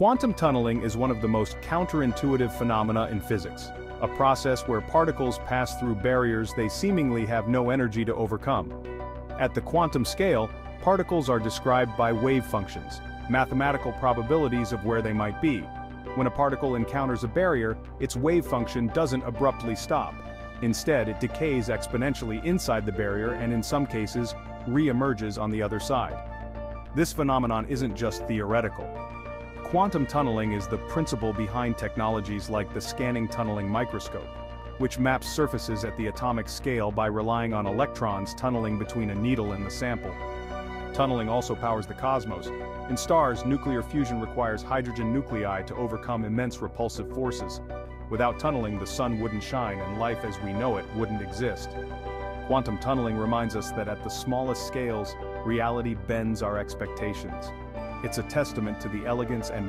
Quantum tunneling is one of the most counterintuitive phenomena in physics, a process where particles pass through barriers they seemingly have no energy to overcome. At the quantum scale, particles are described by wave functions, mathematical probabilities of where they might be. When a particle encounters a barrier, its wave function doesn't abruptly stop. Instead, it decays exponentially inside the barrier and in some cases, re-emerges on the other side. This phenomenon isn't just theoretical. Quantum tunneling is the principle behind technologies like the scanning tunneling microscope, which maps surfaces at the atomic scale by relying on electrons tunneling between a needle and the sample. Tunneling also powers the cosmos. In stars, nuclear fusion requires hydrogen nuclei to overcome immense repulsive forces. Without tunneling, the sun wouldn't shine and life as we know it wouldn't exist. Quantum tunneling reminds us that at the smallest scales, reality bends our expectations. It's a testament to the elegance and